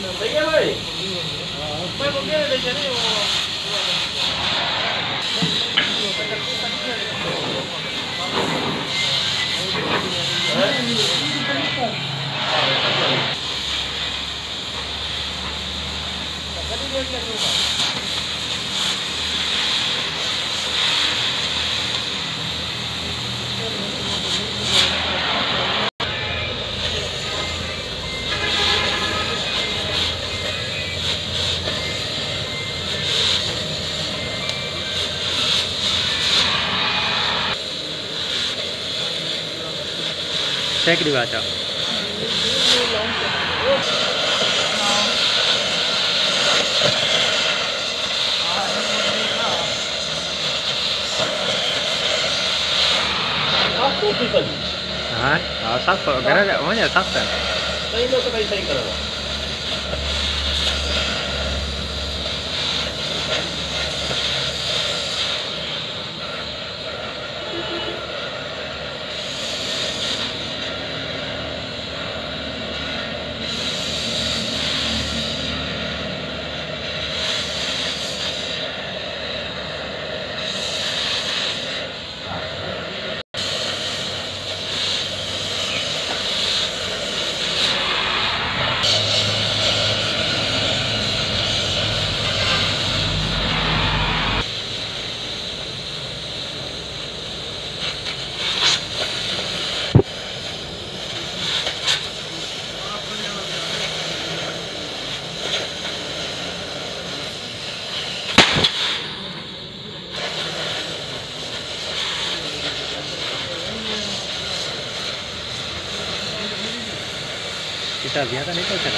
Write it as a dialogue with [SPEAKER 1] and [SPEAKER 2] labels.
[SPEAKER 1] भैया भाई मैं बोल के ले चले वो
[SPEAKER 2] सैकड़ी बाचा
[SPEAKER 1] आपको
[SPEAKER 2] हाँ हाँ साफ़ घर वञे साफ़ कर
[SPEAKER 1] सही तो भाई सही करो
[SPEAKER 2] कितना दिया था नहीं पहुँचा